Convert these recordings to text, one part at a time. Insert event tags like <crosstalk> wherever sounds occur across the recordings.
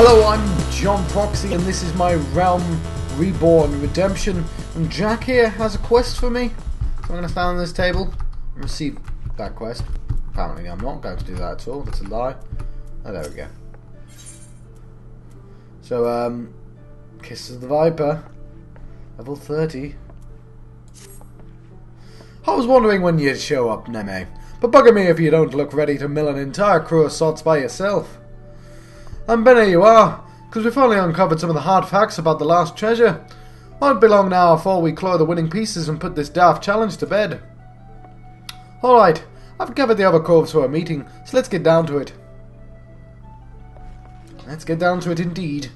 Hello, I'm John Proxy, and this is my Realm Reborn Redemption. And Jack here has a quest for me. So I'm going to stand on this table and receive that quest. Apparently, I'm not going to do that at all. That's a lie. Oh, there we go. So, um, Kiss of the Viper, level 30. I was wondering when you'd show up, Neme. But bugger me if you don't look ready to mill an entire crew of sods by yourself. And Ben, here you are, because we've finally uncovered some of the hard facts about the last treasure. Won't be long now before we claw the winning pieces and put this daft challenge to bed. Alright, I've gathered the other corps for a meeting, so let's get down to it. Let's get down to it indeed.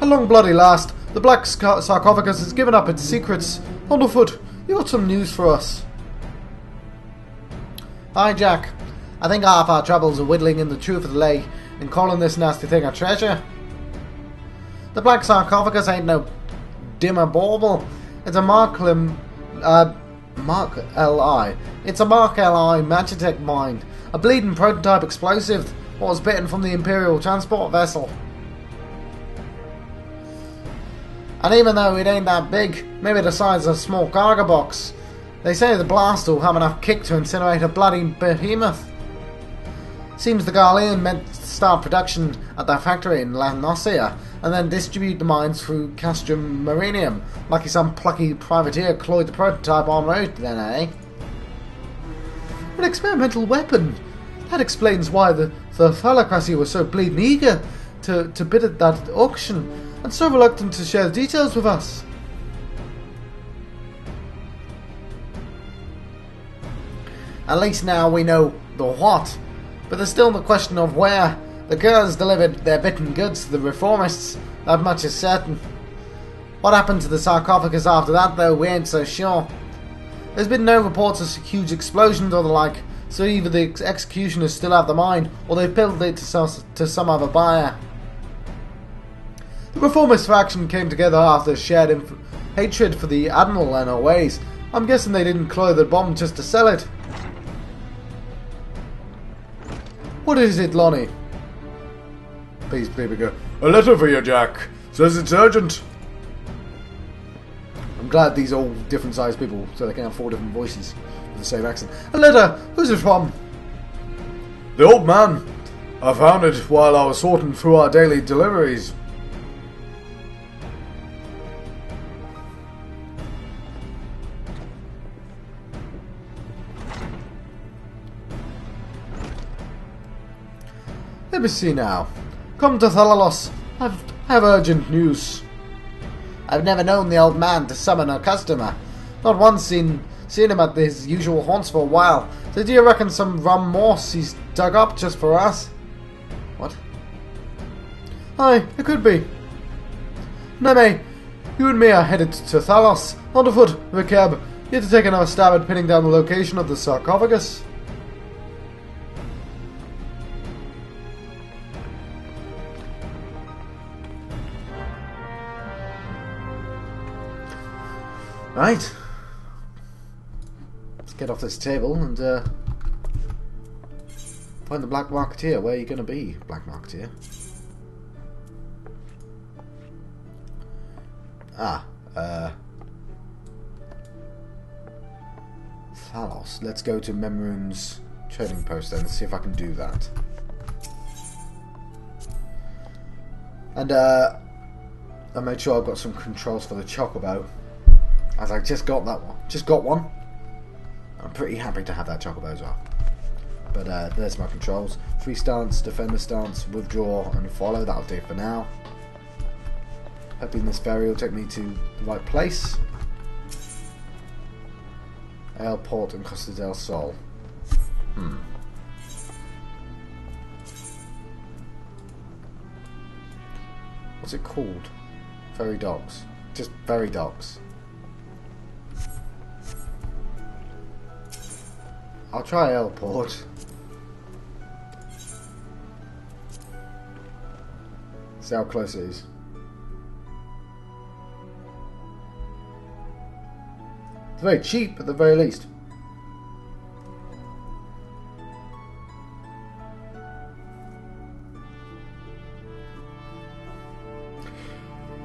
At long bloody last, the black sarcophagus has given up its secrets. Underfoot, you got some news for us. Hi, Jack. I think half our troubles are whittling in the truth of the lay and calling this nasty thing a treasure. The black sarcophagus ain't no dimmer bauble. It's a Mark Lim, uh, Mark Li. It's a Mark Li Magitech mine, a bleeding prototype explosive. What was bitten from the Imperial transport vessel. And even though it ain't that big, maybe the size of a small cargo box, they say the blast will have enough kick to incinerate a bloody behemoth. Seems the Garlean meant to start production at their factory in La Noscea and then distribute the mines through Castrum Marinum, like some plucky privateer cloyed the prototype on route then, eh? An experimental weapon! That explains why the, the Thalassocracy was so bleeding eager to, to bid at that auction and so reluctant to share the details with us. At least now we know the what, but there's still the question of where. The girls delivered their bitten goods to the reformists, that much is certain. What happened to the sarcophagus after that, though, we ain't so sure. There's been no reports of huge explosions or the like, so either the ex- executioners still have the mine, or they've built it to, sell, to some other buyer. The reformist faction came together after shared hatred for the admiral and her ways. I'm guessing they didn't clothe the bomb just to sell it. What is it, Lonnie? Please, baby girl. A letter for you, Jack. Says it's urgent. I'm glad these are all different sized people, so they can have four different voices with the same accent. A letter! Who's it from? The old man. I found it while I was sorting through our daily deliveries. See now. Come to Thalalos. I've, I have urgent news. I've never known the old man to summon a customer. Not once seen seen him at his usual haunts for a while. So do you reckon some rum moss he's dug up just for us? What? Aye, it could be. Neme, you and me are headed to Thalos. On foot, with a cab. You have to take another stab at pinning down the location of the sarcophagus. Right. Let's get off this table and uh, find the Black Marketeer. Where are you going to be, Black Marketeer? Ah, uh, Thalos. Let's go to Memeroon's trading post then and see if I can do that. And uh, I made sure I've got some controls for the Chocobo. As I just got that one. Just got one. I'm pretty happy to have that Chocobo as well. But uh, there's my controls. Free stance, defender stance, withdraw and follow. That'll do for now. Hoping this ferry will take me to the right place. Airport and Costa del Sol. Hmm. What's it called? Ferry Docks. Just Ferry Docks. I'll try airport. See how close it is. It's very cheap at the very least.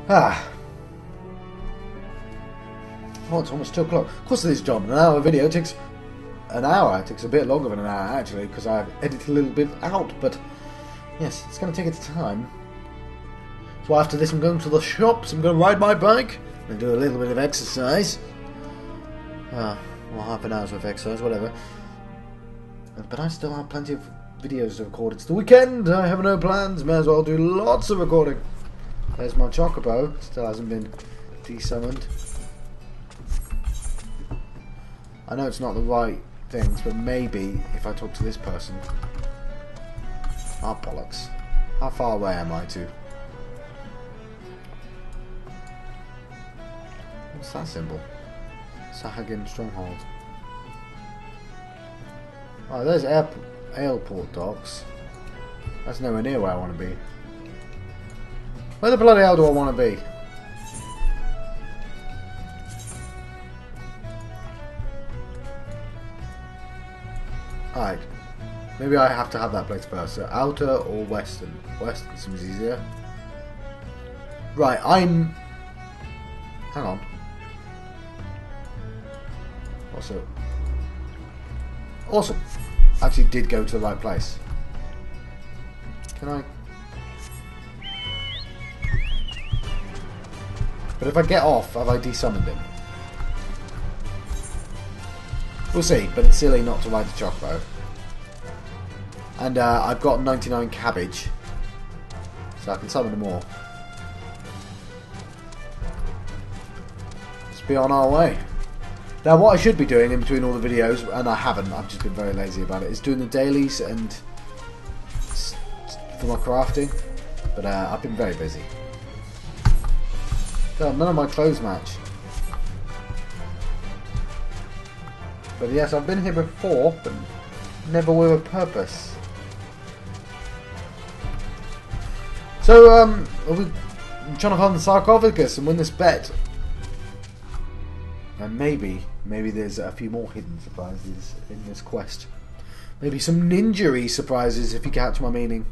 Ah. Oh, it's almost 2 o'clock. Of course this job, an hour video takes an hour. It takes a bit longer than an hour, actually, because I've edited a little bit out, but yes, it's going to take its time. So after this, I'm going to the shops, I'm going to ride my bike, and do a little bit of exercise. Ah, well, half an hour's worth of exercise, whatever. But I still have plenty of videos to record. It's the weekend, I have no plans, may as well do lots of recording. There's my Chocobo, still hasn't been desummoned. I know it's not the right things, but maybe if I talk to this person... Ah, oh, bollocks. How far away am I to? What's that symbol? Sahagin Stronghold. Oh, there's airport, docks. That's nowhere near where I want to be. Where the bloody hell do I want to be? Alright. Maybe I have to have that place first. So outer or western? Western seems easier. Right, I'm... Hang on. Also... Awesome. Actually did go to the right place. Can I... But if I get off, have I desummoned him? We'll see, but it's silly not to ride the Chocobo. And uh, I've got 99 cabbage, so I can summon them all. Let's be on our way. Now what I should be doing in between all the videos, and I haven't, I've just been very lazy about it, is doing the dailies and for my crafting, but uh, I've been very busy. God, none of my clothes match. But yes, I've been here before, but never with a purpose. So, um, we I'm trying to find the sarcophagus and win this bet. And maybe, maybe there's a few more hidden surprises in this quest. Maybe some ninja surprises, if you catch my meaning.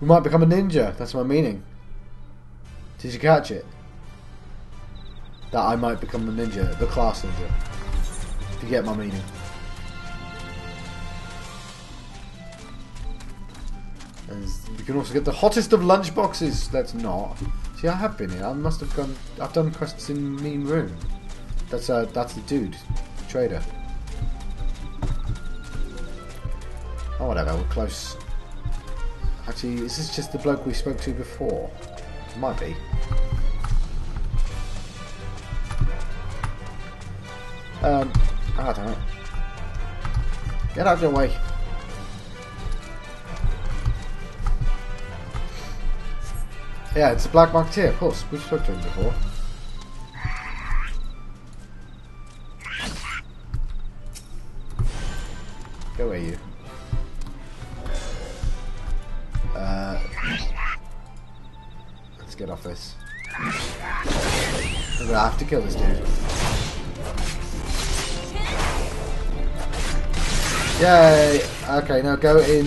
We might become a ninja, that's my meaning. Did you catch it? That I might become the ninja, the class ninja. You get my meaning. We can also get the hottest of lunchboxes. That's not. See, I have been here. I must have gone. I've done quests in Memeroon. That's uh, that's the dude, trader. Oh, whatever. We're close. Actually, is this just the bloke we spoke to before? Might be. Um, I don't know. Get out of your way. Yeah, it's a Black Marketeer, of course. We've spoken to him before. Go away, you. Uh, let's get off this. Gonna have to kill this dude. Yay! Okay, now go in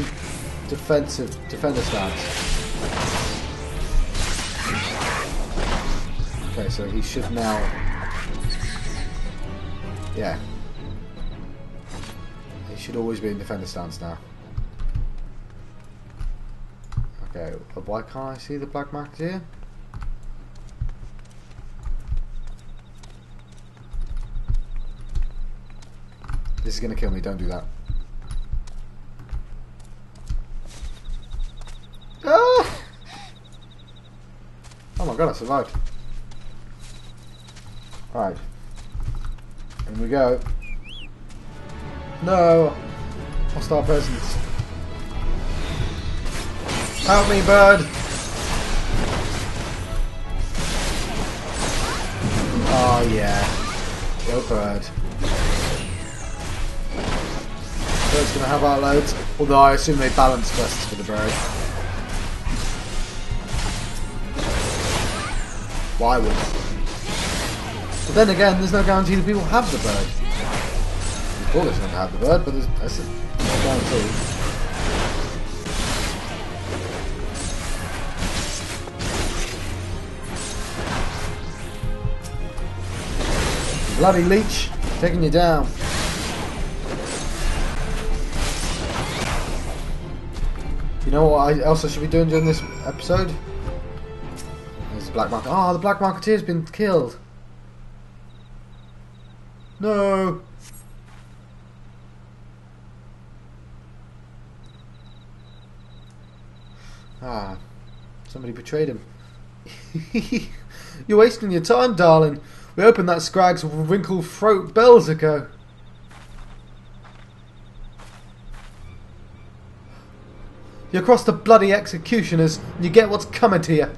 defensive defender stance. Okay, so he should now... Yeah. He should always be in defender stance now. Okay, but why can't I see the black mark here? This is gonna kill me, don't do that. Ah! Oh my god, I survived. Right. In we go. No! Hostile presence. Help me, bird! Oh, yeah. Go, bird. Bird's gonna have our loads. Although I assume they balance first for the bird. Why would? But then again, there's no guarantee that people have the bird. Of course, going to have the bird, but there's, that's a, no guarantee. Bloody leech, taking you down. You know what else I should be doing during this episode? Black Market. Oh, the Black Marketeer's been killed. No. Ah, somebody betrayed him. <laughs> You're wasting your time, darling. We opened that Scrag's wrinkled throat bells ago. You cross the bloody executioners and you get what's coming to you.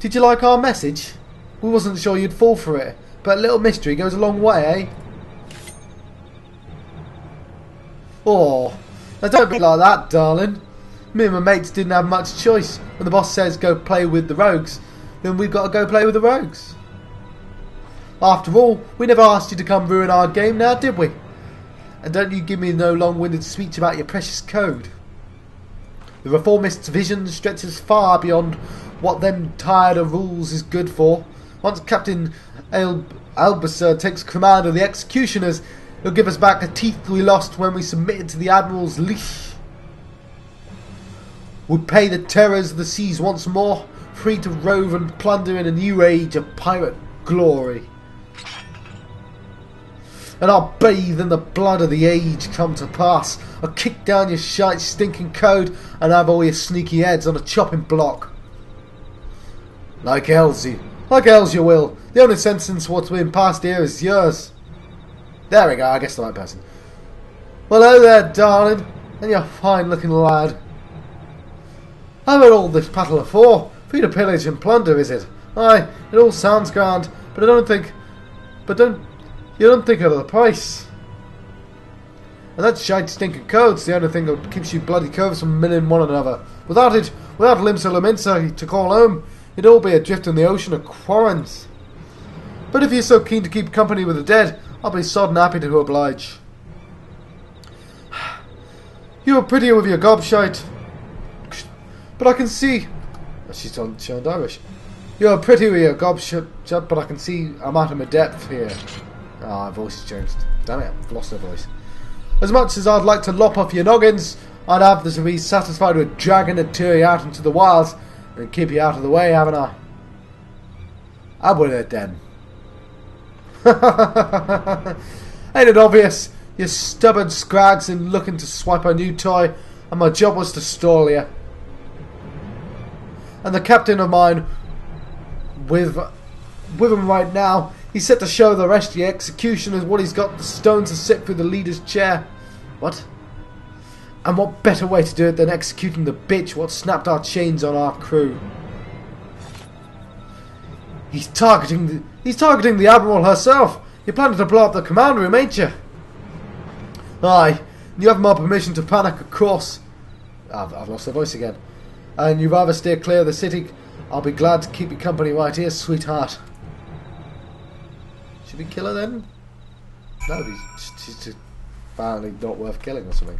Did you like our message? We wasn't sure you'd fall for it, but a little mystery goes a long way, eh? Oh, now don't be like that, darling. Me and my mates didn't have much choice. When the boss says go play with the rogues, then we've got to go play with the rogues. After all, we never asked you to come ruin our game now, did we? And don't you give me no long-winded speech about your precious code. The reformist's vision stretches far beyond what them tired of rules is good for. Once Captain Al- Albusser takes command of the executioners, he'll give us back the teeth we lost when we submitted to the Admiral's leash. We'll pay the terrors of the seas once more, free to rove and plunder in a new age of pirate glory and I'll bathe in the blood of the age come to pass. I'll kick down your shite stinking code and have all your sneaky heads on a chopping block. Like Elsie. Like else you will. The only sentence what's been passed here is yours. There we go, I guess the right person. Well, hello there, darling, and you're a fine looking lad. I've had all this battle for? For you to pillage and plunder, is it? Aye, it all sounds grand, but I don't think... But don't you don't think of the price. And that shite stinking code's the only thing that keeps you bloody curves from milling one another. Without it, without Limsa Lominsa to call home, it'd all be adrift in the ocean of quarrons. But if you're so keen to keep company with the dead, I'll be sodden happy to oblige. <sighs> You are prettier with your gobshite. <sniffs> But I can see... She's on Irish. You are pretty with your gobshite, but I can see I'm out of my depth here. Ah, oh, voice has changed. Damn it, I've lost her voice. As much as I'd like to lop off your noggins, I'd have to be satisfied with dragging a tear out into the wilds and keep you out of the way, haven't I? I'm with it then. <laughs> Ain't it obvious? You stubborn scrags in looking to swipe a new toy, and my job was to stall you. And the captain of mine, with with him right now, He's set to show the rest of the executioners what he's got the stones to sit through the leader's chair. What? And what better way to do it than executing the bitch what snapped our chains on our crew? He's targeting the, he's targeting the Admiral herself. You're planning to blow up the command room, ain't you? Aye. You have my permission to panic, of course. I've, I've lost the voice again. And you'd rather steer clear of the city. I'll be glad to keep you company right here, sweetheart. Should we kill her then? No, she's just apparently not worth killing or something.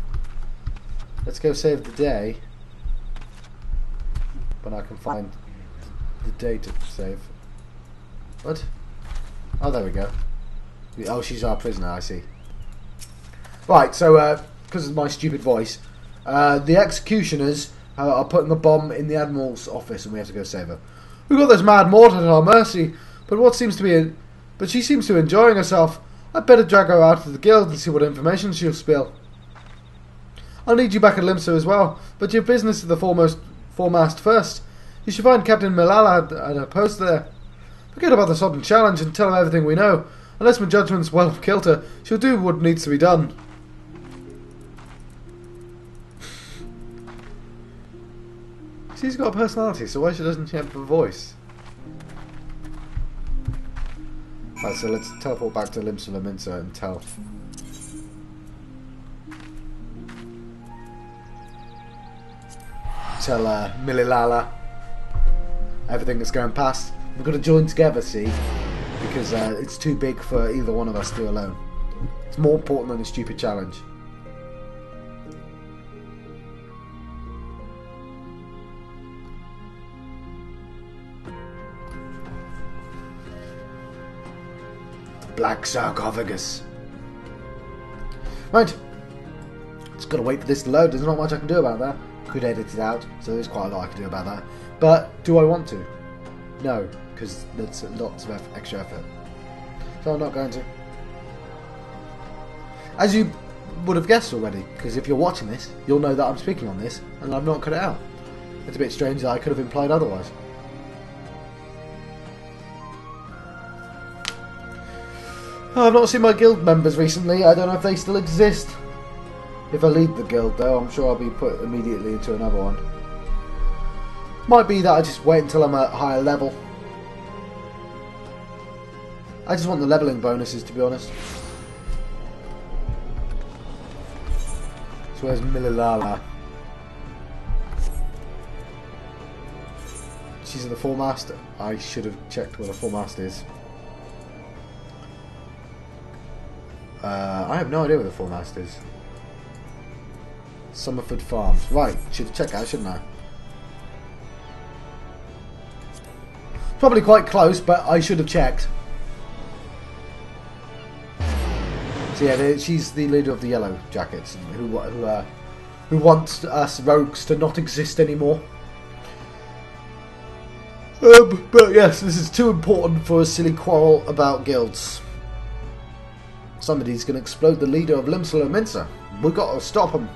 Let's go save the day. When I can find the day to save. What? Oh, there we go. Oh, she's our prisoner, I see. Right, so, uh, because of my stupid voice, uh, the executioners uh, are putting a bomb in the Admiral's office and we have to go save her. We've got this mad mortar at our mercy, but what seems to be a but she seems to be enjoying herself. I'd better drag her out of the guild and see what information she'll spill. I'll need you back at Limsa as well, but your business is the foremost foremast first. You should find Captain Milala at, her post there. Forget about the sudden challenge and tell her everything we know. Unless my judgment's well of kilter, she'll do what needs to be done. She's got a personality, so why doesn't she have a voice? Right, so let's teleport back to Limsa Lominsa and tell. Tell uh, Mililala everything that's going past. We've got to join together, see? Because uh, it's too big for either one of us to do alone. It's more important than a stupid challenge. black sarcophagus. Right. Just gotta wait for this to load. There's not much I can do about that. Could edit it out, so there's quite a lot I can do about that. But do I want to? No, because that's lots of extra effort. So I'm not going to. As you would have guessed already, because if you're watching this, you'll know that I'm speaking on this, and I've not cut it out. It's a bit strange that I could have implied otherwise. I've not seen my guild members recently. I don't know if they still exist. If I leave the guild, though, I'm sure I'll be put immediately into another one. Might be that I just wait until I'm at a higher level. I just want the leveling bonuses, to be honest. So where's Mililala? She's in the Four Master. I should have checked where the Four Master is. Uh, I have no idea where the Four Master is. Summerford Farms. Right, should check out, shouldn't I? Probably quite close, but I should have checked. So yeah, she's the leader of the Yellow Jackets, who who uh, who wants us rogues to not exist anymore. Um, but yes, this is too important for a silly quarrel about guilds. Somebody's going to explode the leader of Limsa Lominsa. We've got to stop him.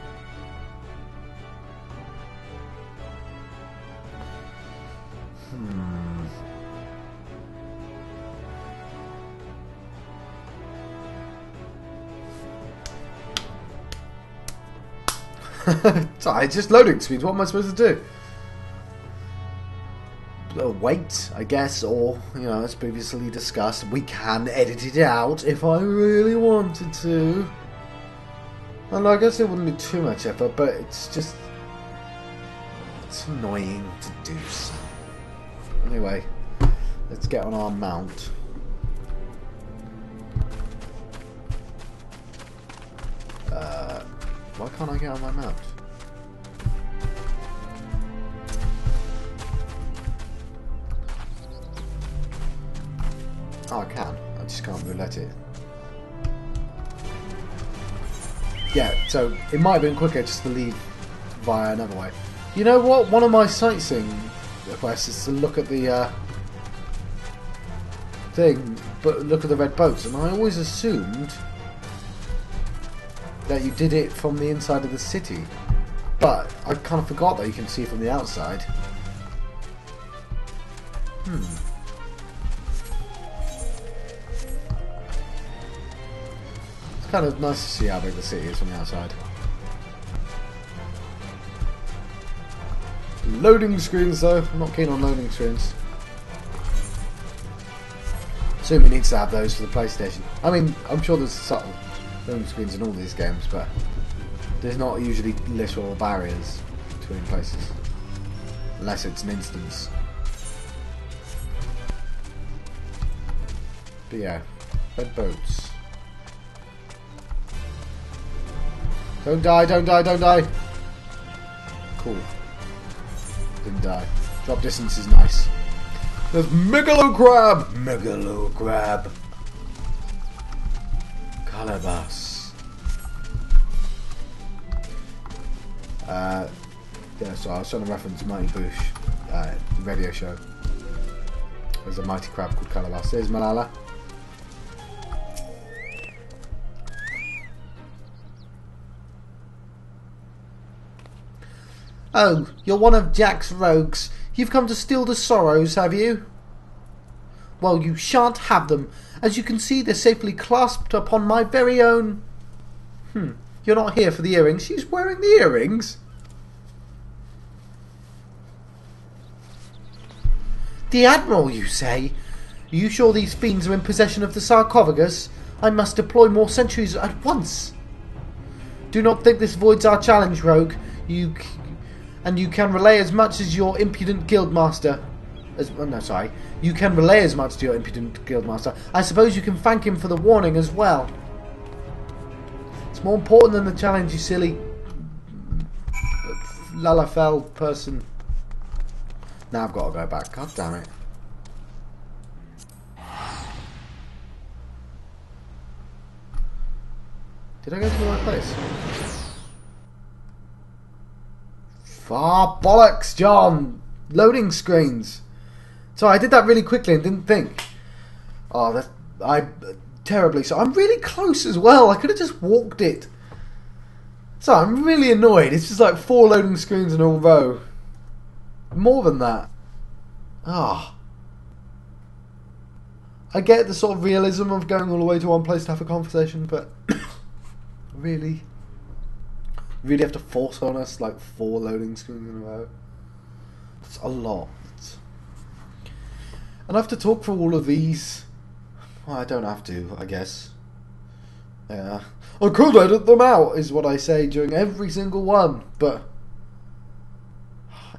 <laughs> Sorry, just loading speed. What am I supposed to do? Uh, wait, I guess, or, you know, as previously discussed, we can edit it out if I really wanted to. And I guess it wouldn't be too much effort, but it's just. It's annoying to do so. Anyway, let's get on our mount. Why can't I get on my mount? Oh, I can. I just can't roulette it. Yeah, so it might have been quicker just to leave via another way. You know what? One of my sightseeing requests is to look at the uh, thing, but look at the red boats, and I always assumed that you did it from the inside of the city. But I kind of forgot that you can see from the outside. Hmm. It's kind of nice to see how big the city is from the outside. Loading screens though, I'm not keen on loading screens. Assume needs to have those for the PlayStation. I mean, I'm sure there's subtle loading screens in all these games, but there's not usually literal barriers between places. Unless it's an instance. But yeah, red boats. Don't die, don't die, don't die! Cool. Didn't die. Drop distance is nice. There's Megalo Crab! Megalo Crab! Calabas. Uh, yeah, so I was trying to reference Mighty Boosh, uh, radio show. There's a mighty crab called Calabas. There's Malala. Oh, you're one of Jack's rogues. You've come to steal the sorrows, have you? Well, you shan't have them. As you can see, they're safely clasped upon my very own... Hmm, you're not here for the earrings. She's wearing the earrings. The Admiral, you say? Are you sure these fiends are in possession of the sarcophagus? I must deploy more sentries at once. Do not think this voids our challenge, Rogue. You and you can relay as much as your impudent guildmaster. As, oh, no, sorry. You can relay as much to your impudent guildmaster. I suppose you can thank him for the warning as well. It's more important than the challenge, you silly Lalafell person. Now I've got to go back. God damn it. Did I go to the right place? Far bollocks, John! Loading screens! Sorry, I did that really quickly and didn't think. Oh, that I terribly so. I'm really close as well. I could have just walked it. So I'm really annoyed. It's just like four loading screens in a row. More than that. Ah. Oh. I get the sort of realism of going all the way to one place to have a conversation, but <coughs> really, really have to force on us like four loading screens in a row. It's a lot. And I have to talk for all of these. Well, I don't have to, I guess. Yeah. I could edit them out, is what I say during every single one, but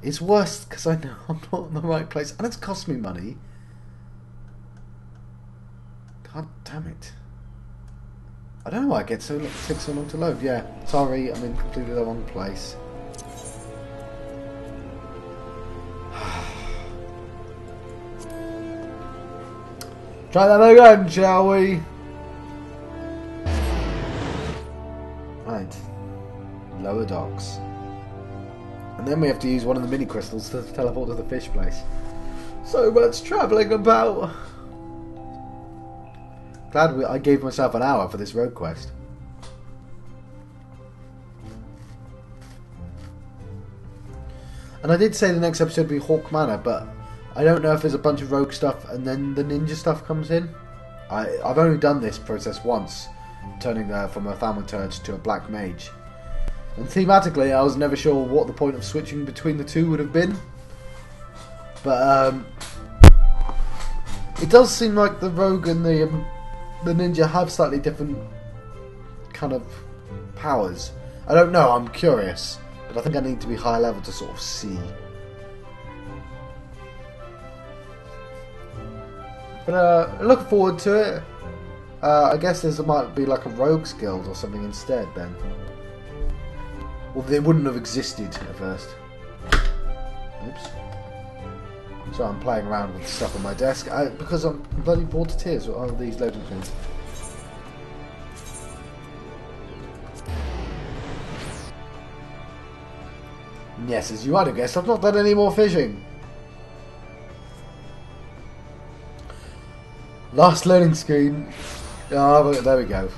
it's worse because I know <laughs> I'm not in the right place and it's cost me money. God damn it. I don't know why it gets so takes so long to load. Yeah, sorry, I'm in completely the wrong place. Try that again, shall we? Right. Lower docks. And then we have to use one of the mini crystals to teleport to the fish place. So much travelling about. Glad we, I gave myself an hour for this road quest. And I did say the next episode would be Haukke Manor, but I don't know if there's a bunch of rogue stuff and then the ninja stuff comes in. I, I've only done this process once, turning uh, from a thaumaturge to a black mage. And thematically, I was never sure what the point of switching between the two would have been. But um, it does seem like the rogue and the um, the ninja have slightly different kind of powers. I don't know. I'm curious, but I think I need to be high level to sort of see. But uh, looking forward to it. Uh, I guess there might be like a rogues guild or something instead then. Well, they wouldn't have existed at first. Oops. So I'm playing around with stuff on my desk I, because I'm bloody bored to tears with all these loading things. Yes, as you might have guessed, I've not done any more fishing. Last loading screen. Oh, there we go.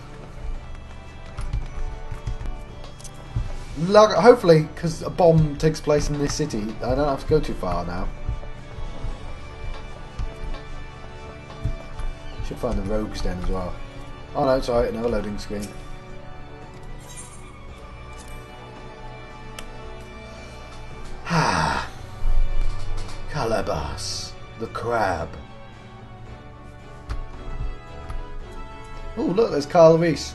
hopefully, because a bomb takes place in this city, I don't have to go too far now. Should find the rogues den as well. Oh no, sorry, another loading screen. <sighs> Ah, Calabas, the crab. Oh, look, there's Kyle Reese.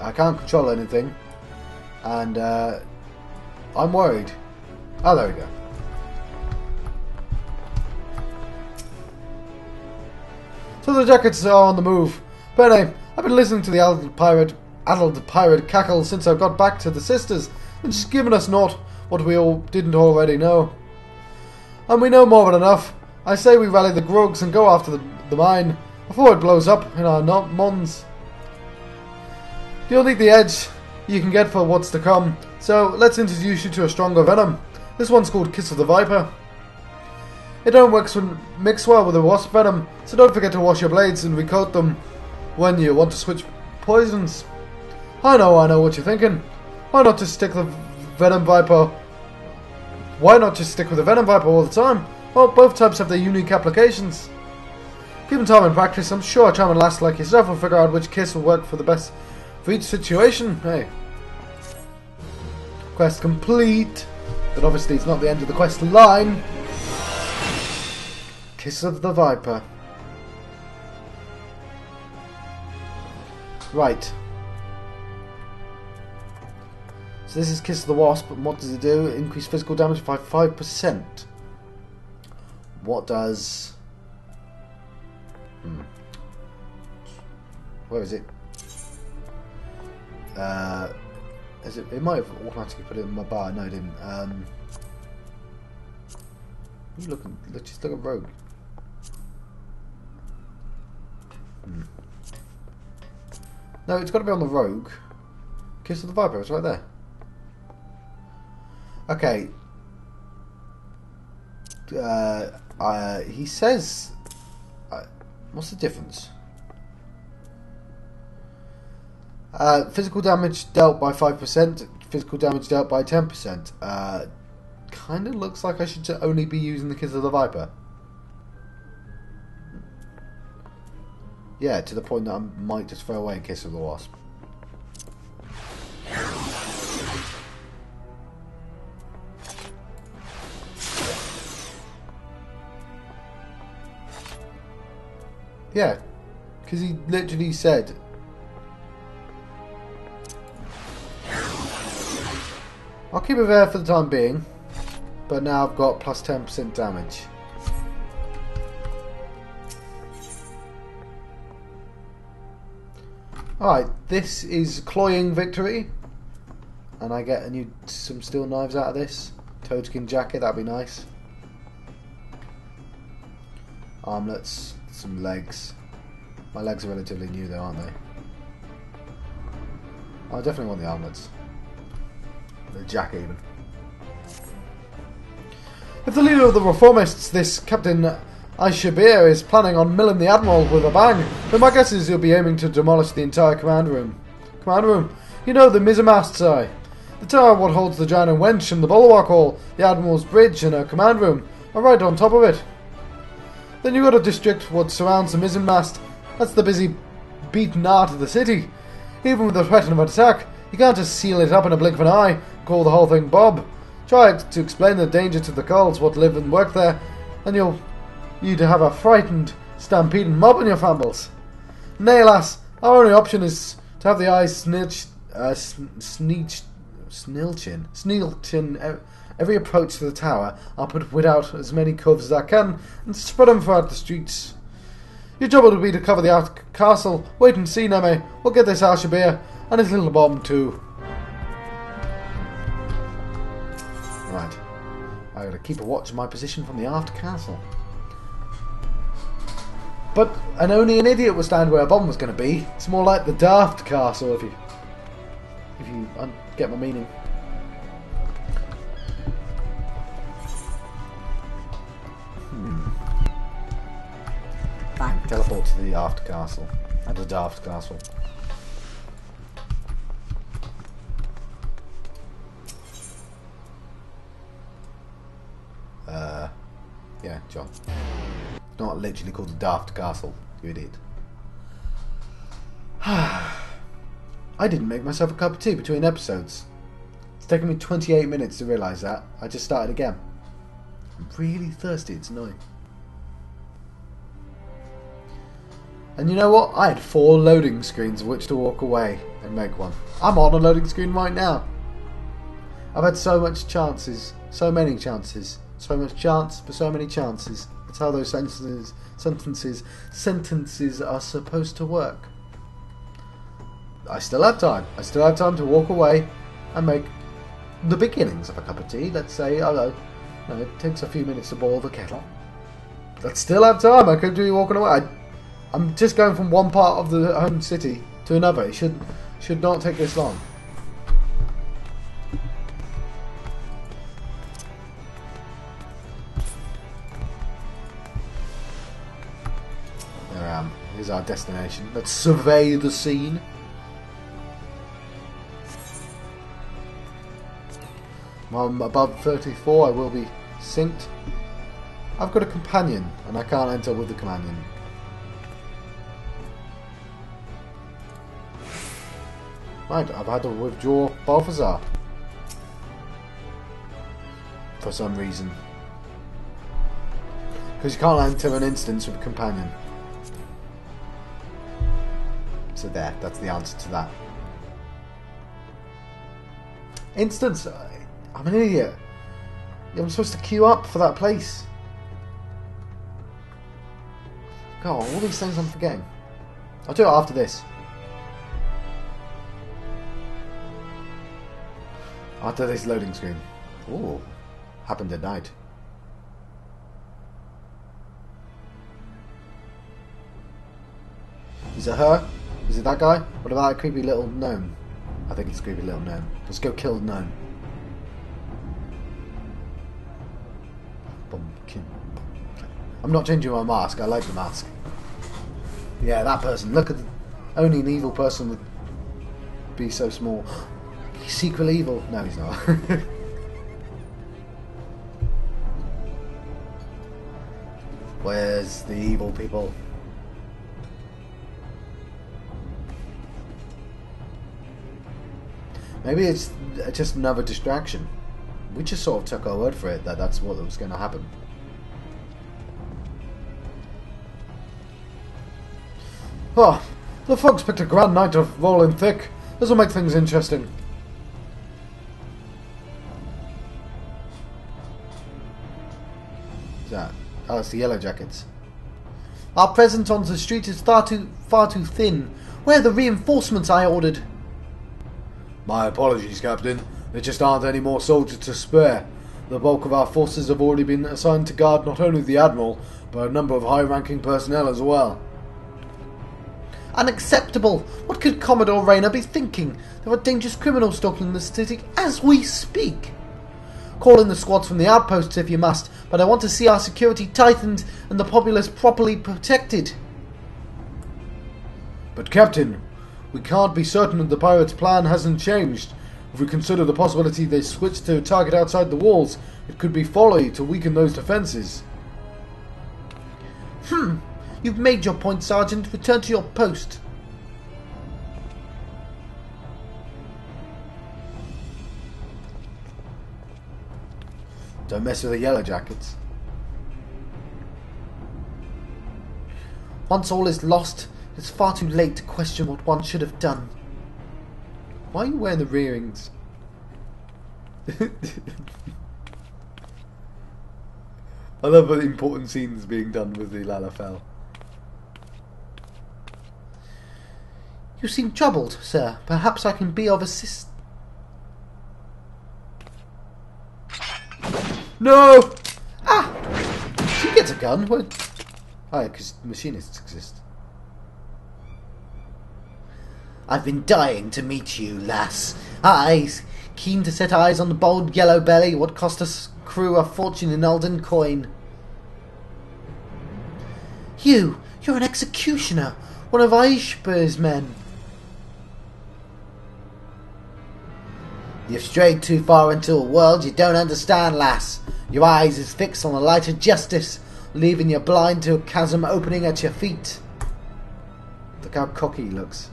I can't control anything. And uh, I'm worried. Oh, there we go. So the jackets are on the move. Bene, I've been listening to the adult pirate, adult pirate cackle since I got back to the sisters, and she's given us not what we all didn't already know. And we know more than enough. I say we rally the Grugs and go after the, the mine before it blows up in our not mons. You'll need the edge you can get for what's to come, so let's introduce you to a stronger venom. This one's called Kiss of the Viper. It don't when mixed well with the wasp venom, so don't forget to wash your blades and recoat them when you want to switch poisons. I know, I know what you're thinking. Why not just stick the venom viper? Why not just stick with the venom viper all the time? Well, both types have their unique applications. Given time and practice, I'm sure a charming lass like yourself will figure out which kiss will work for the best for each situation. Hey. Quest complete. But obviously it's not the end of the quest line. Kiss of the Viper. Right. So this is Kiss of the Wasp, and what does it do? Increase physical damage by 5%. What does Hmm. Where is it? Uh, is it? It might have automatically put it in my bar. No, it didn't. Um, you looking? Let's just look at Rogue. Hmm. No, it's got to be on the Rogue. Kiss of the Viper, it's right there. Okay. Uh, uh, he says... What's the difference? Uh, physical damage dealt by 5%, physical damage dealt by 10%. Uh, kind of looks like I should only be using the Kiss of the Viper. Yeah, to the point that I might just throw away Kiss of the Wasp. Yeah, because he literally said. I'll keep it there for the time being, but now I've got plus 10% damage. Alright, this is Cloying Victory. And I get a new some steel knives out of this. Toadskin jacket, that'd be nice. Armlets, some legs. My legs are relatively new though, aren't they? I definitely want the armlets. The jacket even. If the leader of the reformists, this Captain Aishabir, is planning on milling the Admiral with a bang, then my guess is he'll be aiming to demolish the entire command room. Command room? You know, the mizzenmast's eye. The tower what holds the giant wench and the bulwark hall, the Admiral's bridge and her command room, are right on top of it. Then you got a district what surrounds the mizzenmast. That's the busy, beaten heart of the city. Even with the threat of an attack, you can't just seal it up in a blink of an eye, call the whole thing Bob. Try to explain the danger to the cults what live and work there, and you'll you'd have a frightened, stampeding mob in your fumbles. Nay, lass, our only option is to have the eyes snitch, uh, sneeched, snilchin, sneelchin every approach to the tower. I'll put without as many coves as I can and spread them throughout the streets. Your job will be to cover the out castle. Wait and see, Neme. We'll get this Arshabir and his little bomb too. Right. I gotta keep a watch of my position from the aft castle. But and only an idiot would stand where a bomb was going to be. It's more like the daft castle, if you if you get my meaning. Teleport to the aft castle and the daft castle. Uh, yeah, John not literally called the Daft Castle, you idiot. <sighs> I didn't make myself a cup of tea between episodes. It's taken me 28 minutes to realise that. I just started again. I'm really thirsty, it's annoying. And you know what? I had four loading screens of which to walk away and make one. I'm on a loading screen right now. I've had so much chances, so many chances, so much chance for so many chances. That's how those sentences, sentences, sentences are supposed to work. I still have time. I still have time to walk away and make the beginnings of a cup of tea. Let's say, you know, it takes a few minutes to boil the kettle. I still have time. I could be walking away. I, I'm just going from one part of the home city to another. It should should not take this long. There um is our destination. Let's survey the scene. While I'm above 34, I will be synced. I've got a companion, and I can't enter with the companion. I've had to withdraw Balthazar. For some reason. Because you can't enter an instance with a companion. So there, that's the answer to that. Instance, uh, I'm an idiot. I'm supposed to queue up for that place. God, all these things I'm forgetting. I'll do it after this. After this loading screen. Ooh, happened at night. Is it her? Is it that guy? What about that creepy little gnome? I think it's a creepy little gnome. Let's go kill the gnome. Pumpkin. I'm not changing my mask. I like the mask. Yeah, that person. Look at the, only an evil person would be so small. Secretly evil. No, he's not. <laughs> Where's the evil people? Maybe it's just another distraction. We just sort of took our word for it that that's what was going to happen. Oh, the fog's picked a grand night of rolling thick. This will make things interesting. That? Oh, the Yellow Jackets. Our presence on the street is far too far too thin. Where are the reinforcements I ordered? My apologies, Captain. There just aren't any more soldiers to spare. The bulk of our forces have already been assigned to guard not only the Admiral, but a number of high-ranking personnel as well. Unacceptable! What could Commodore Reynard be thinking? There are dangerous criminals stalking the city as we speak. Call in the squads from the outposts if you must, but I want to see our security tightened and the populace properly protected. But, Captain, we can't be certain that the pirates' plan hasn't changed. If we consider the possibility they switched to a target outside the walls, it could be folly to weaken those defences. Hmm. You've made your point, Sergeant. Return to your post. Don't mess with the yellow jackets. Once all is lost, it's far too late to question what one should have done. Why are you wearing the earrings? <laughs> I love the important scenes being done with the Lalafell. You seem troubled, sir. Perhaps I can be of assist. No! Ah! She gets a gun. What? Oh, because machinists exist. I've been dying to meet you, lass. Eyes, keen to set eyes on the bold yellow belly, what cost us crew a fortune in Alden coin. You, you're an executioner, one of Aishbur's men. You've strayed too far into a world you don't understand, lass. Your eyes is fixed on the light of justice, leaving you blind to a chasm opening at your feet. Look how cocky he looks.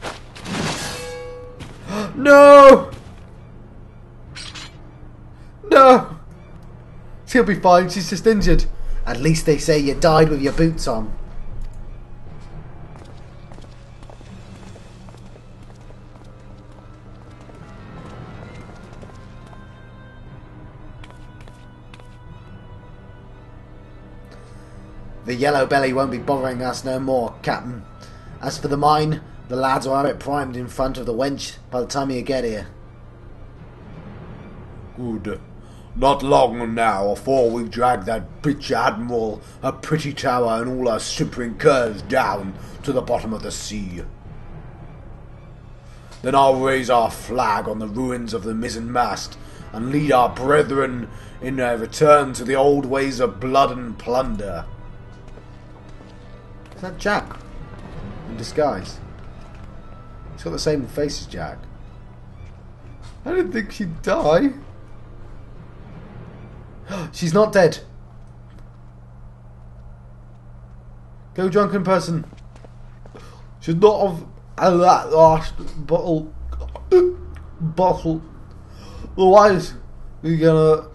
<gasps> No! No! She'll be fine, she's just injured. At least they say you died with your boots on. The yellow belly won't be bothering us no more, Captain. As for the mine, the lads will have it primed in front of the wench by the time you get here. Good. Not long now afore we drag that bitch Admiral, her pretty tower, and all her simpering curs down to the bottom of the sea. Then I'll raise our flag on the ruins of the mizzen mast and lead our brethren in their return to the old ways of blood and plunder. Is that Jacke? In disguise. He's got the same face as Jacke. I didn't think she'd die. <gasps> She's not dead. Go drunken person. Should not have had that last bottle. <coughs> bottle. Otherwise, you're gonna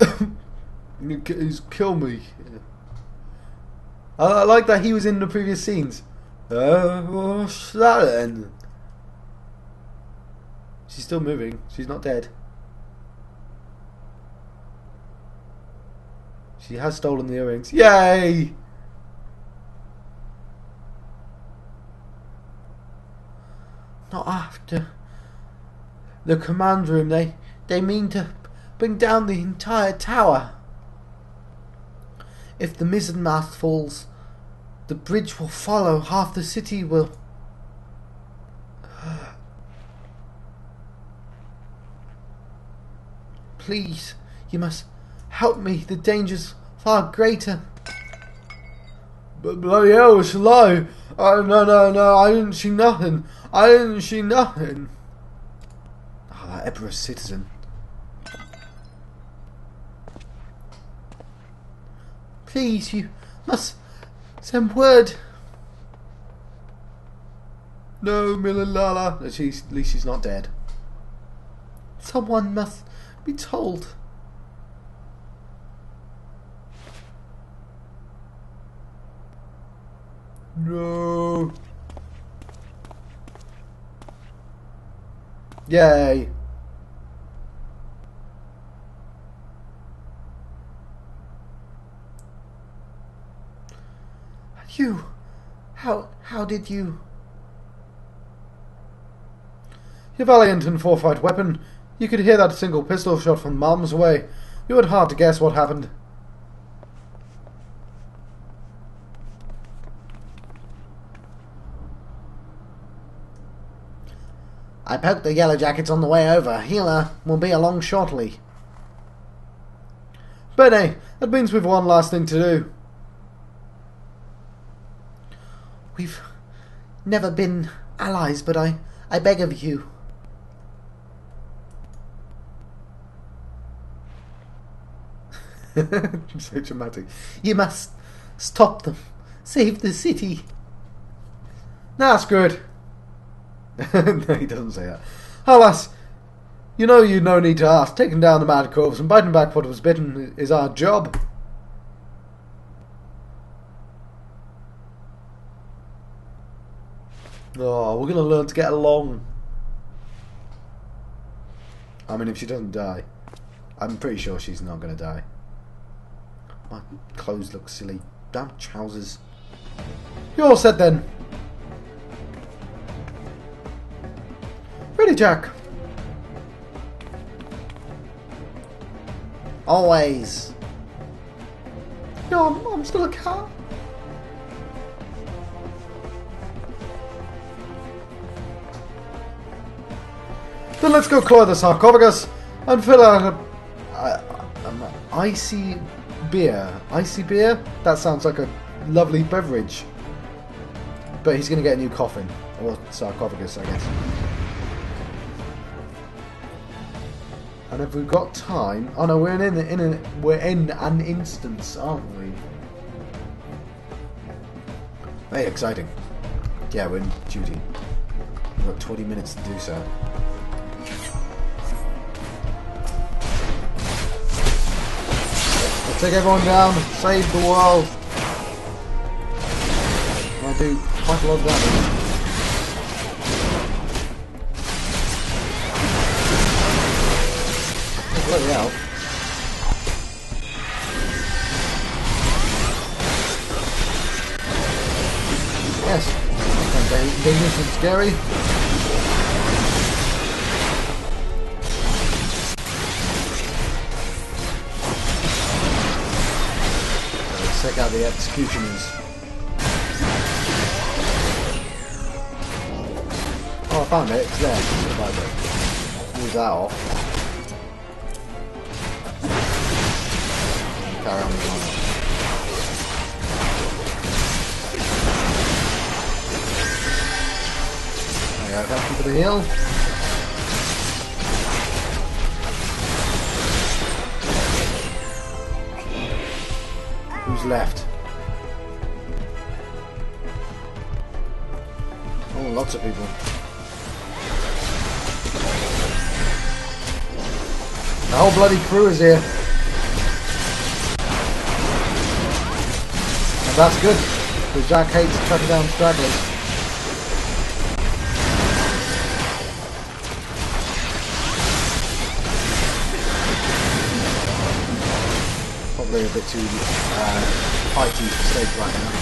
<coughs> he's kill me. I, I, like that he was in the previous scenes. Uh, what's that then? She's still moving. She's not dead. She has stolen the earrings. Yay! Not after the command room. They they mean to bring down the entire tower. If the mizzen mast falls, the bridge will follow. Half the city will. Please, you must help me. The danger's far greater. But bloody hell, it's a lie. Uh, no, no, no, I didn't see nothing. I didn't see nothing. Ah, that Eberus citizen. Please, you must send word. No, least, at least she's not dead. Someone must be told. No. Yay. You, how how did you? Your valiant and forthright weapon. You could hear that single pistol shot from miles way. You had hard to guess what happened. I poked the yellow jackets on the way over. Healer will be along shortly. Bene, that means we've one last thing to do. We've never been allies, but I, I beg of you. <laughs> so dramatic. You must stop them. Save the city. Screw it. <laughs> no, he doesn't say that. Oh, Alas, you know you no need to ask. Taking down the mad corpse and biting back what was bitten is our job. Oh, we're gonna learn to get along. I mean, if she doesn't die, I'm pretty sure she's not gonna die. My clothes look silly. Damn trousers. You're all set then. Ready, Jacke? Always. No, I'm, I'm still a cat. Then let's go claw the sarcophagus and fill out a, a, an icy beer. Icy beer? That sounds like a lovely beverage. But he's going to get a new coffin. Or sarcophagus, I guess. And have we got time? Oh no, we're in, in, in we're in an instance, aren't we? Very exciting. Yeah, we're in duty. We've got 20 minutes to do so. Take everyone down, save the world. I do quite a lot of damage. Bloody hell. Yes. Dangerous and scary. The executioners. Oh, I found it. It's there. Survived it. Move that off. Carry on you for the heal. Who's left? Lots of people. The whole bloody crew is here. And that's good, because Jacke hates tracking down stragglers. Probably a bit too uh, fighty for stage right now.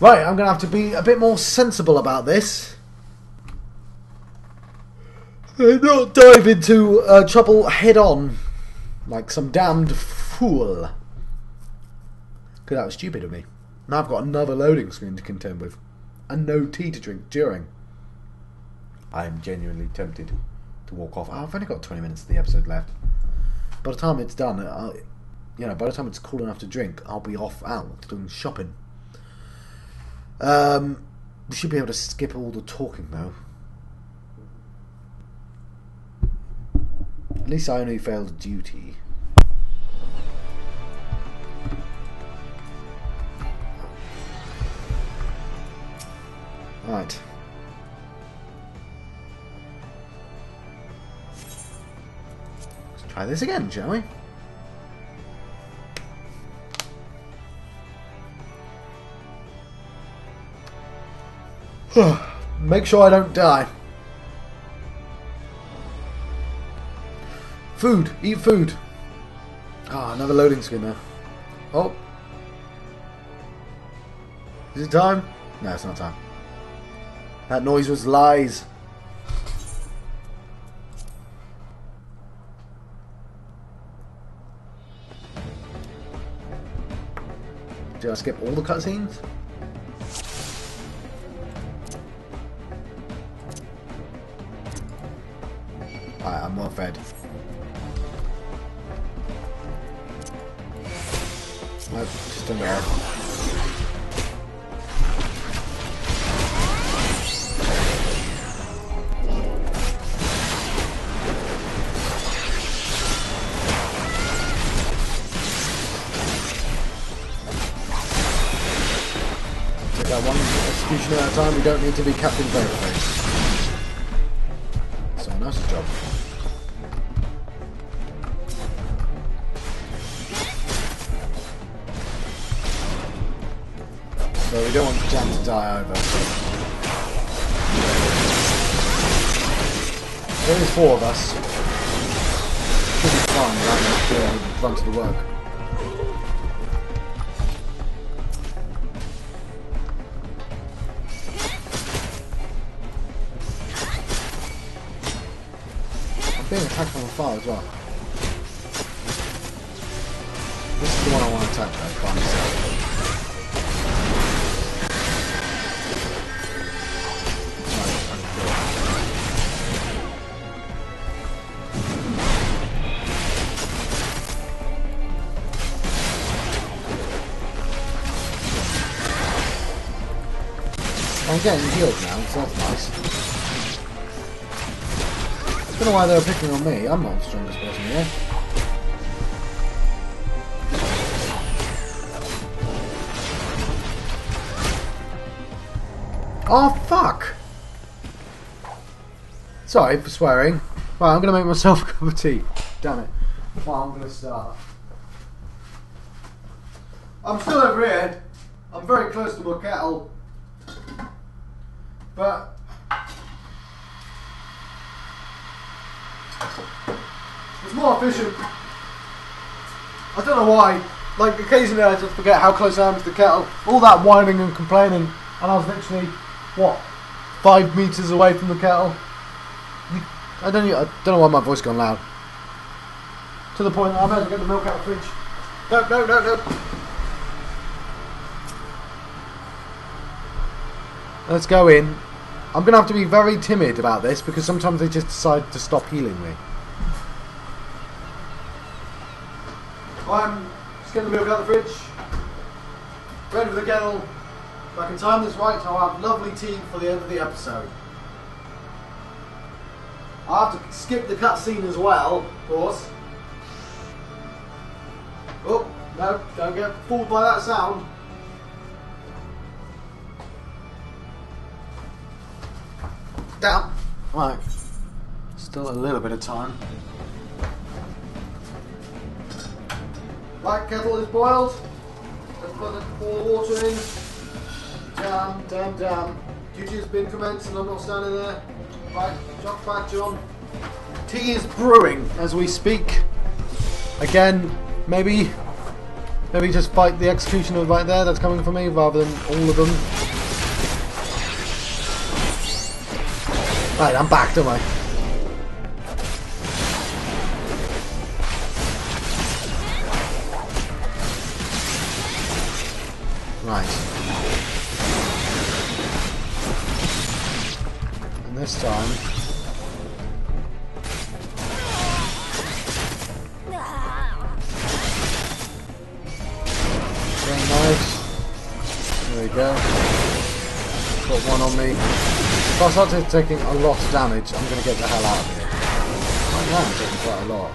Right, I'm going to have to be a bit more sensible about this. And not dive into uh, trouble head on like some damned fool. Because that was stupid of me. Now I've got another loading screen to contend with. And no tea to drink during. I am genuinely tempted to walk off. I've only got 20 minutes of the episode left. By the time it's done, I'll, you know, by the time it's cool enough to drink, I'll be off out doing shopping. Um, we should be able to skip all the talking though. At least I only failed duty. Right. Let's try this again, shall we? <sighs> Make sure I don't die. Food. Eat food. Ah, another loading screen now. Oh. Is it time? No, it's not time. That noise was lies. Did I skip all the cutscenes? Alright, I'm well fed. Nope, just under there. execution at a time, we don't need to be Captain Boatface. So, job. So we don't want Jam to die either. There is four of us. Should be fine without the front of the work. Being attacked from afar as well. This is the one I want to attack though, by myself. I'm getting healed now, so that's nice. Why they were picking on me. I'm not the strongest person here. Oh, fuck! Sorry for swearing. Right, I'm going to make myself <laughs> a cup of tea. Damn it. Well, I'm going to start. I'm still over here. I'm very close to my kettle. But more efficient. I don't know why. Like occasionally I just forget how close I am to the kettle. All that whining and complaining, and I was literally what five meters away from the kettle. I don't. I don't know why my voice gone loud. To the point that I'm about to get the milk out of the fridge. No, no, no, no. Let's go in. I'm going to have to be very timid about this because sometimes they just decide to stop healing me. I'm just getting the milk out the fridge. Ready for the kettle. If I can time this right, I'll have lovely tea for the end of the episode. I'll have to skip the cutscene as well, of course. Oh, no, don't get fooled by that sound. Down. Right. Still a little bit of time. Right, kettle is boiled. Let's put the water in. Damn, damn, damn. Duty has been commenced and I'm not standing there. Right, jump back, John. Tea is brewing as we speak. Again, maybe Maybe just fight the executioner right there that's coming for me rather than all of them. Right, I'm back, don't I? I start taking a lot of damage, I'm going to get the hell out of here. Right now I'm taking quite a lot.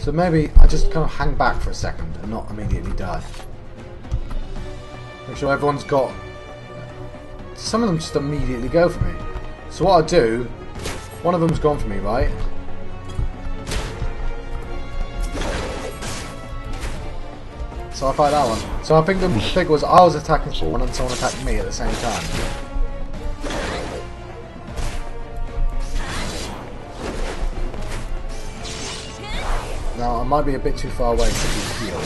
So maybe I just kind of hang back for a second and not immediately die. Make sure everyone's got... Some of them just immediately go for me. So what I do... One of them's gone for me, right? So I fight that one. So I think the thing was I was attacking someone and someone attacked me at the same time. Now I might be a bit too far away to be healed.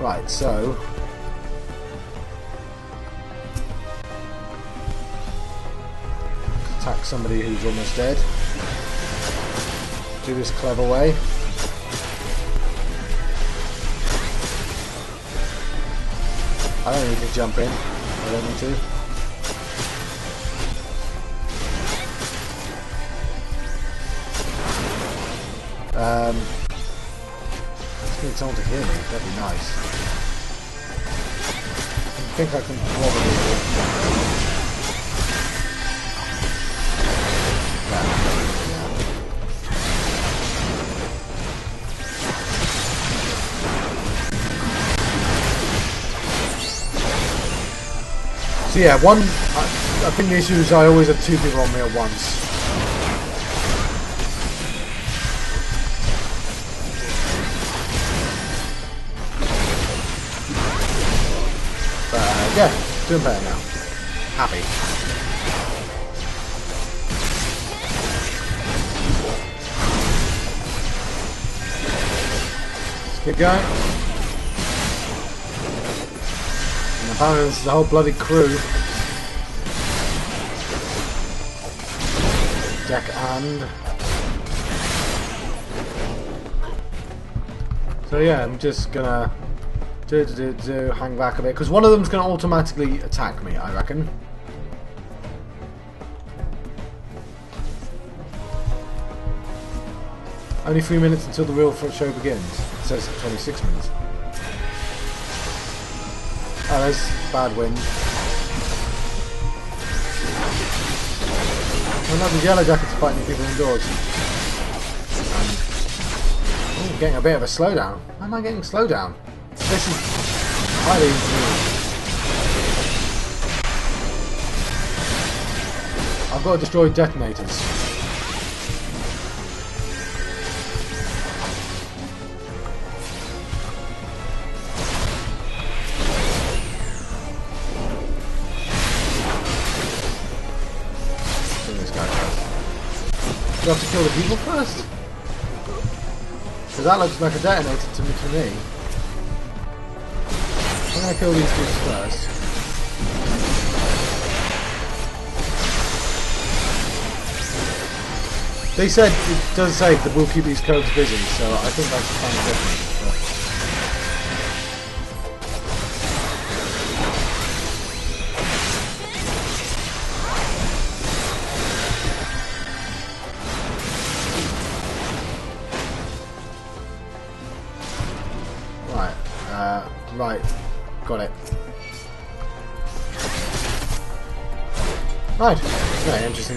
Right, so attack somebody who's almost dead. Do this clever way. I don't need to jump in. I don't need to. Um, just need someone to hear me. That'd be nice. I think I can probably. So yeah, one. I, I think the issue is I always have two people on me at once. But yeah, doing better now. Happy. Keep going. The whole bloody crew. Deck and. So yeah, I'm just gonna do do do, do hang back a bit because one of them's gonna automatically attack me, I reckon. Only three minutes until the real show begins. It says 26 minutes. Oh, there's bad wind. Oh no, the yellow jackets fighting people indoors. Oh, getting a bit of a slowdown. Am I getting slowdown? This is highly engineered. I've got to destroy detonators. Have to kill the people first? Because that looks like a detonator to me. To me. I'm gonna kill these dudes first. They said it does say that we'll keep these codes busy, so I think that's kind of different.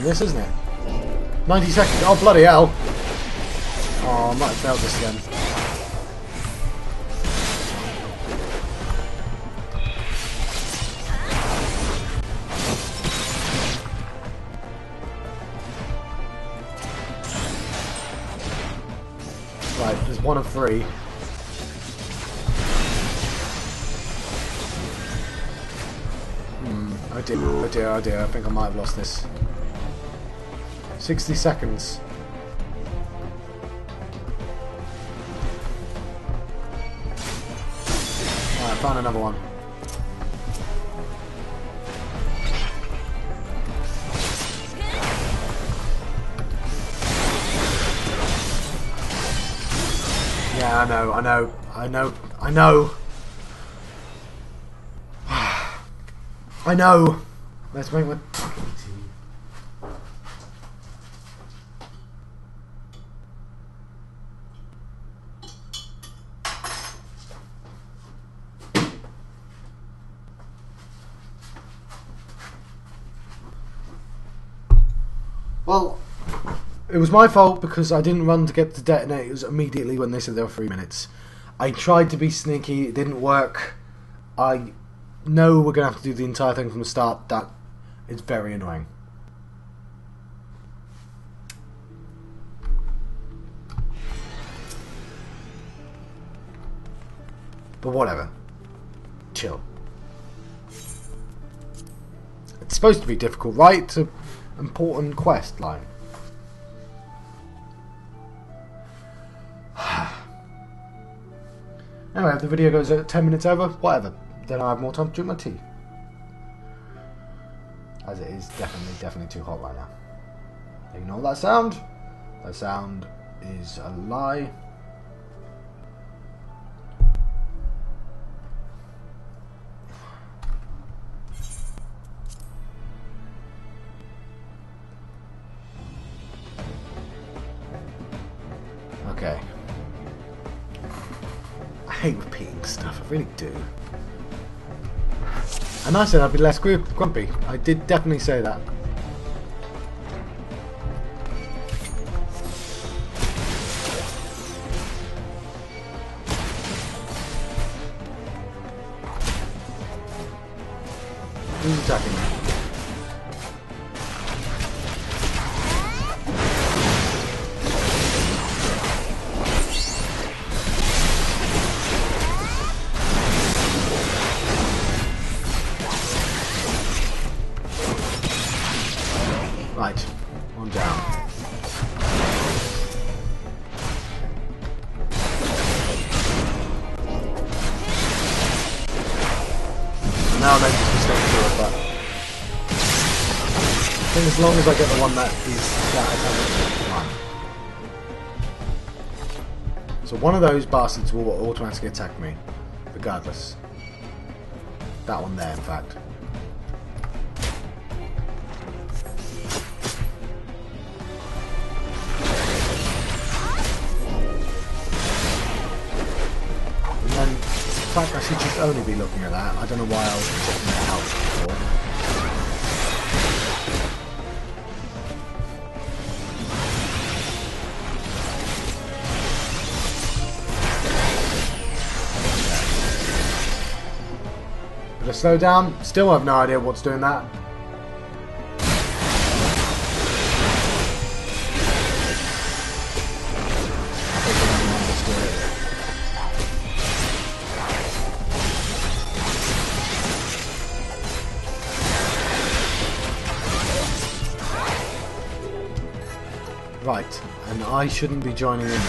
This, isn't it? 90 seconds. Oh, bloody hell. Oh, I might have failed this again. Right, there's one of three. Hmm. Oh dear, oh dear, oh dear, I think I might have lost this. 60 seconds. Alright, found another one. Yeah, I know, I know, I know, I know. <sighs> I know. Let's make my fucking tea. Well, it was my fault because I didn't run to get the detonators immediately when they said there were three minutes. I tried to be sneaky, it didn't work. I know we're going to have to do the entire thing from the start. That is very annoying. But whatever. Chill. It's supposed to be difficult, right? It's an important quest line. <sighs> Anyway, if the video goes at 10 minutes over, whatever. Then I have more time to drink my tea. As it is definitely, definitely too hot right now. Ignore that sound. That sound is a lie. Really do. And I said I'd be less gru- grumpy. I did definitely say that. Who's attacking Right, one down. Now I'm just mistake through it, but I think as long as I get the one that is that attack, fine. So one of those bastards will automatically attack me, regardless. That one there, in fact. Fact, I should just only be looking at that. I don't know why I was checking that out before. Bit of slow down. Still have no idea what's doing that. I shouldn't be joining in this.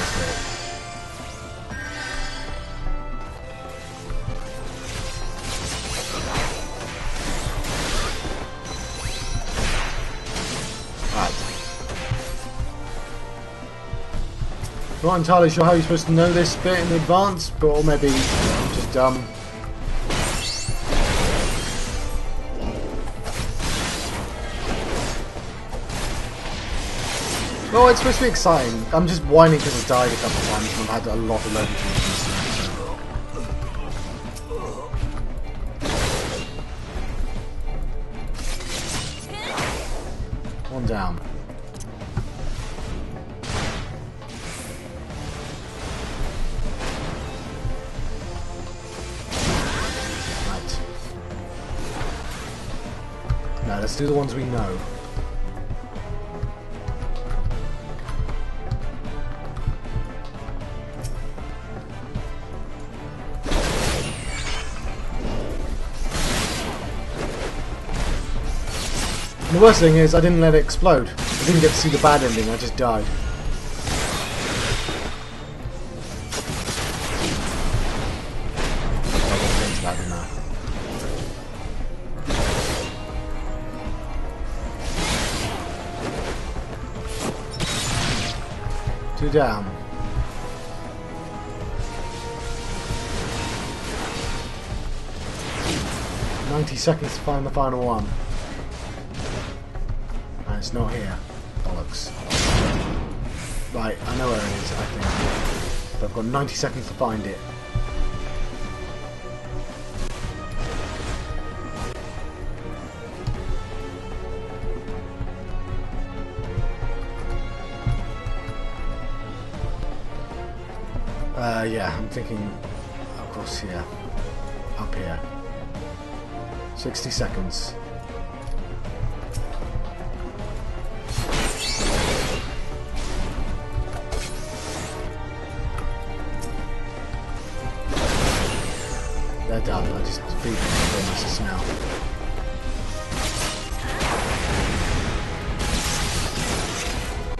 Right. Not entirely sure how you're supposed to know this bit in advance, but or maybe I'm just dumb. Oh, it's supposed to be exciting. I'm just whining because I died a couple of times and I've had a lot of loading missions. One down. Right. Now let's do the ones we know. The worst thing is I didn't let it explode. I didn't get to see the bad ending, I just died. Two down. Ninety seconds to find the final one. It's not here. Bollocks. Right, I know where it is, I think. But I've got 90 seconds to find it. Uh, yeah, I'm thinking across here. Up here. 60 seconds.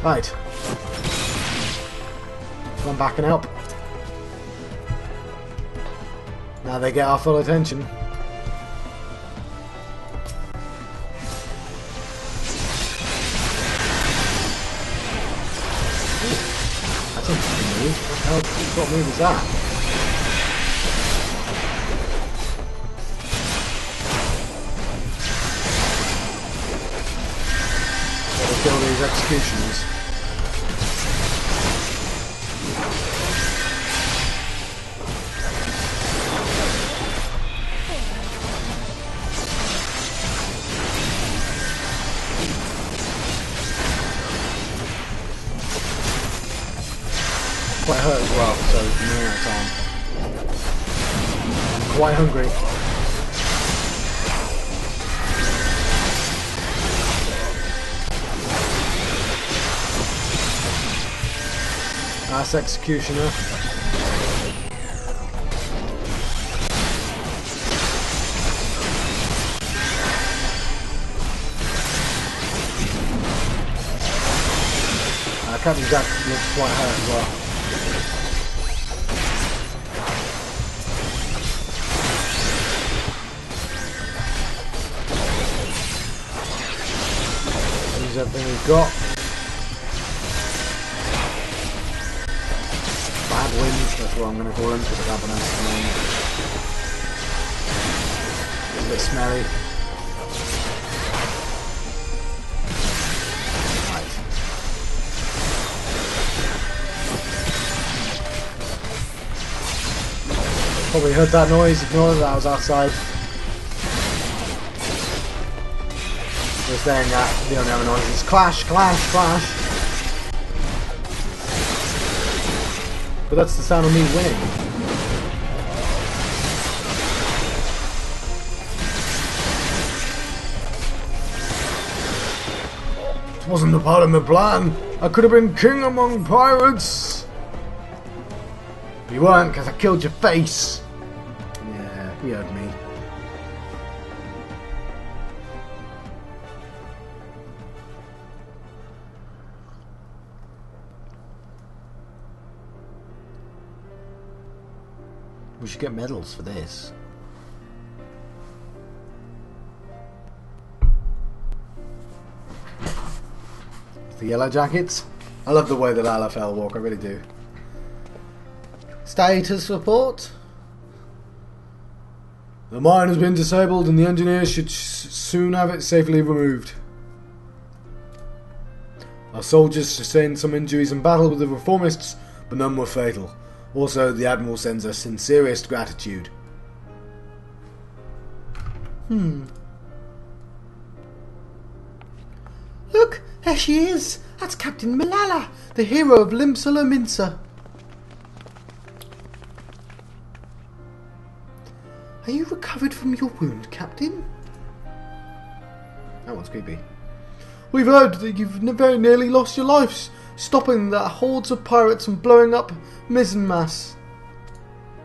Right. Come back and help. Now they get our full attention. That's interesting move. What the hell, what move is that? Gotta Quite hungry. Last executioner. Uh, Captain Jacke looks quite hurt as well. We've got. Bad winds, that's what I'm going to call them, because I can't pronounce the name. It's a bit smelly. Probably heard that noise, ignore that, I was outside. Saying that the only other noise is clash, clash, clash. But that's the sound of me winning. It wasn't a part of my plan. I could have been king among pirates. You weren't because I killed your face. We should get medals for this. The yellow jackets. I love the way that LFL walk, I really do. Status report. The mine has been disabled and the engineers should soon have it safely removed. Our soldiers sustained some injuries in battle with the reformists, but none were fatal. Also, the Admiral sends us sincerest gratitude. Hmm. Look, there she is. That's Captain Malala, the hero of Limsa Lominsa. Are you recovered from your wound, Captain? That one's creepy. We've heard that you've very nearly lost your lives, stopping the hordes of pirates from blowing up Mizzenmast.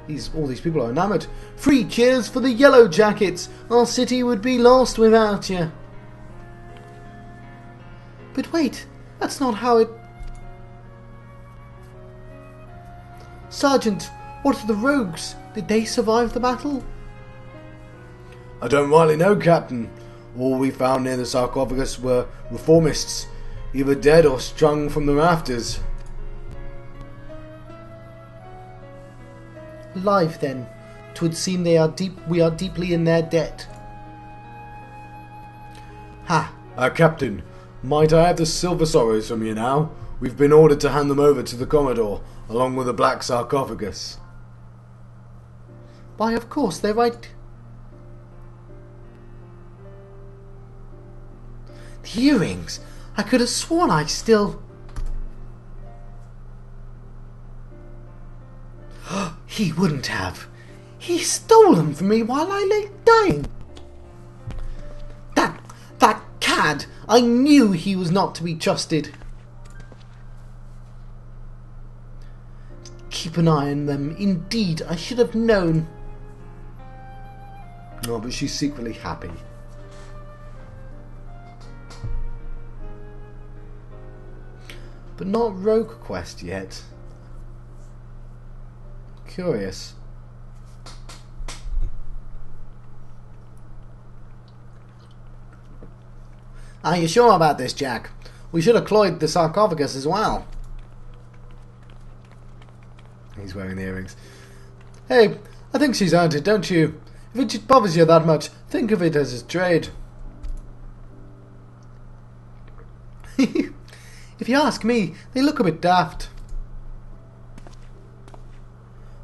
These, all these people are enamoured. Three cheers for the Yellow Jackets! Our city would be lost without you. But wait, that's not how it... Sergeant, what of the rogues? Did they survive the battle? I don't rightly know, Captain. All we found near the sarcophagus were reformists, either dead or strung from the rafters. Live then. Twould seem they are deep we are deeply in their debt. Ha! Uh, Captain, might I have the silver sorrows from you now? We've been ordered to hand them over to the Commodore, along with the black sarcophagus. Why, of course, they're right. The earrings! I could have sworn I still. <gasps> he wouldn't have. He stole them from me while I lay dying. That that cad! I knew he was not to be trusted. Keep an eye on them. Indeed, I should have known. Oh, but she's secretly happy. But not Rogue Quest yet. Curious. Are you sure about this, Jacke? We should have cloyed the sarcophagus as well. He's wearing the earrings. Hey, I think she's earned it, don't you? If it bothers you that much, think of it as a trade. <laughs> if you ask me, they look a bit daft.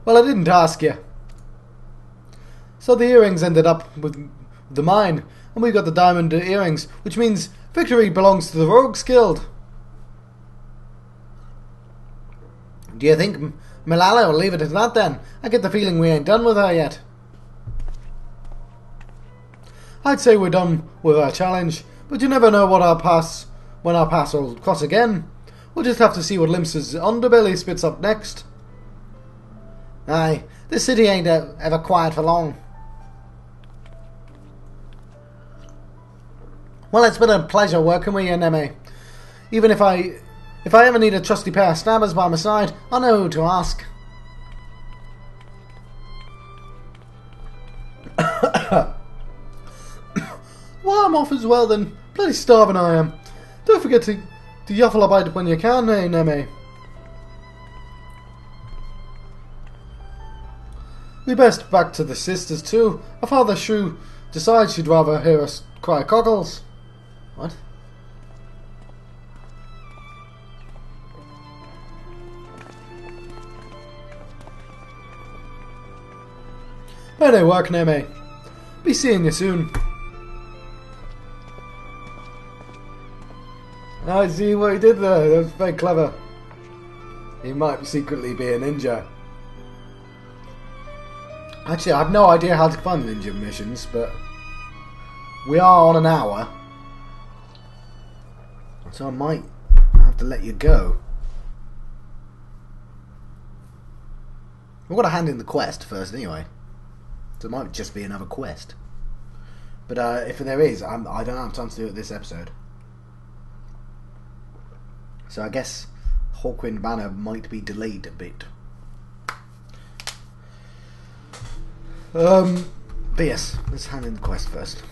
Well, I didn't ask you. So the earrings ended up with the mine, and we got the diamond earrings, which means victory belongs to the Rogues Guild. Do you think Malala will leave it at that then? I get the feeling we ain't done with her yet. I'd say we're done with our challenge, but you never know what our pass when our pass will cross again. We'll just have to see what Limsa's underbelly spits up next. Aye, this city ain't ever quiet for long. Well, it's been a pleasure working with you, Neme. Even if I if I ever need a trusty pair of stabbers by my side, I know who to ask. <coughs> well, I'm off as well then. Bloody starving I am. Don't forget to, to yuffle about it when you can, eh, Neme? We best back to the sisters too. Our father Shrew decides she'd rather hear us cry cockles. What? Better work, Neme. Be seeing you soon. I see what he did there. That was very clever. He might secretly be a ninja. Actually, I have no idea how to find ninja missions, but we are on an hour. So I might have to let you go. We've got to hand in the quest first anyway. So it might just be another quest. But uh, if there is, I'm, I do not have time to do it this episode. So I guess Hawkwind Banner might be delayed a bit. Um, but yes, let's hand in the quest first.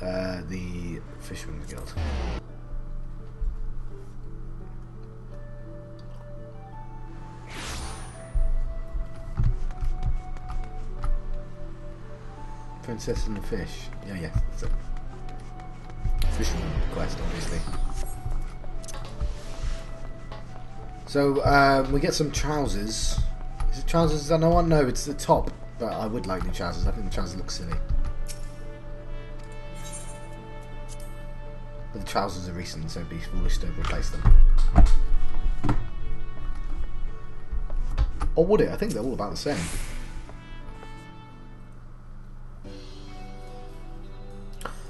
Uh, the Fisherman's Guild. Princess and the Fish. Yeah, yeah, Fisherman quest, obviously. So, uh, we get some trousers. Is it trousers I want? No, it's the top. But I would like new trousers. I think the trousers look silly. But the trousers are recent, so it'd be foolish to replace them. Or would it? I think they're all about the same.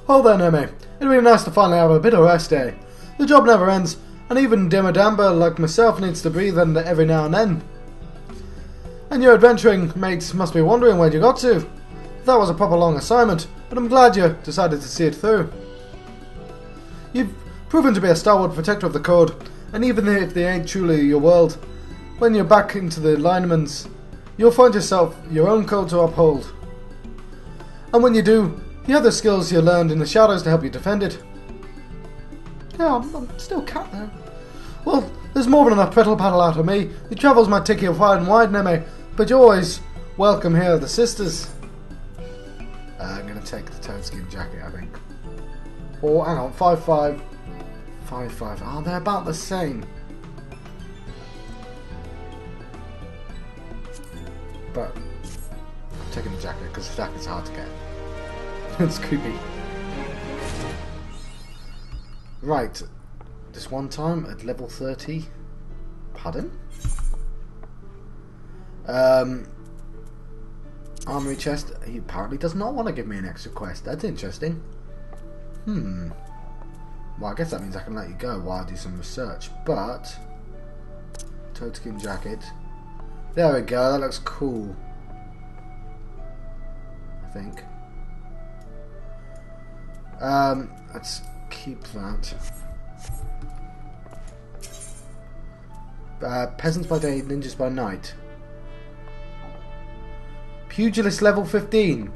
Oh then, Emmy. It'd be nice to finally have a bit of rest day. The job never ends, and even Dimmadamba like myself needs to breathe under every now and then. And your adventuring mates must be wondering where you got to. That was a proper long assignment. but I'm glad you decided to see it through. You've proven to be a stalwart protector of the code, and even if they ain't truly your world, when you're back into the lineaments, you'll find yourself your own code to uphold. And when you do, you the skills you learned in the shadows to help you defend it. Yeah, I'm, I'm still cat though. Well, there's more than enough petal paddle out of me. It travels might my ticky far and wide, Neme, but you're always welcome here, the sisters. Uh, I'm gonna take the toadskin jacket, I think. Or hang on, five five, five five. Oh, they're about the same. But I'm taking the jacket because the jacket's hard to get. It's creepy. Right, this one time at level 30. Pardon? Um, armory chest. He apparently does not want to give me an extra quest. That's interesting. Hmm. Well, I guess that means I can let you go while I do some research. But toadskin jacket. There we go. That looks cool. I think. Um, let's keep that. Uh, peasants by day, ninjas by night. Pugilist level 15.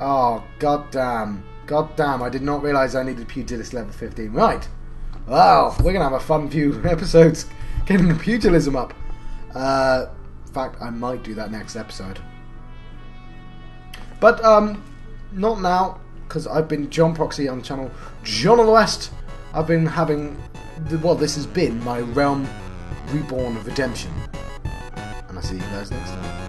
Oh, goddamn. Goddamn, I did not realise I needed Pugilist level 15. Right. Wow, we're going to have a fun few <laughs> episodes getting the pugilism up. Uh, in fact, I might do that next episode. But, um, not now, because I've been John Proxy on the channel John of the West. I've been having, the, well, this has been my Realm Reborn Redemption. And I'll see you guys next time.